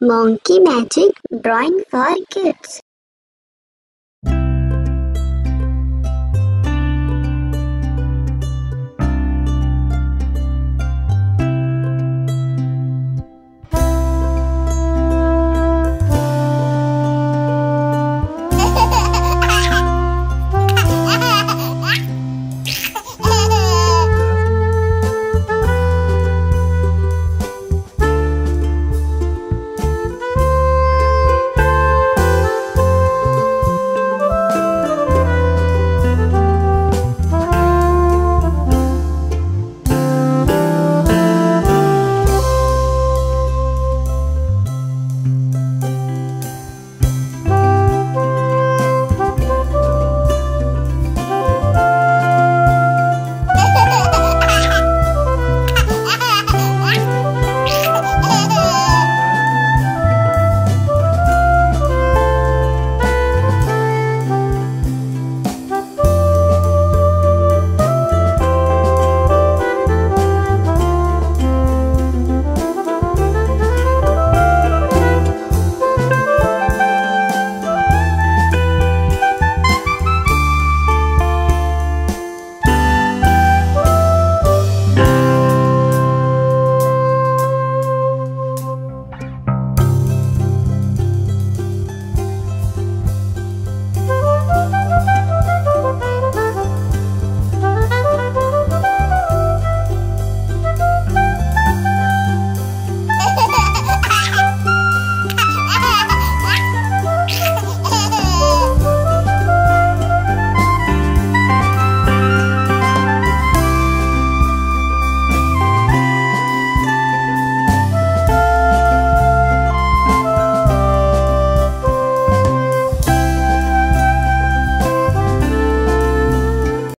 Monkey Magic Drawing for Kids.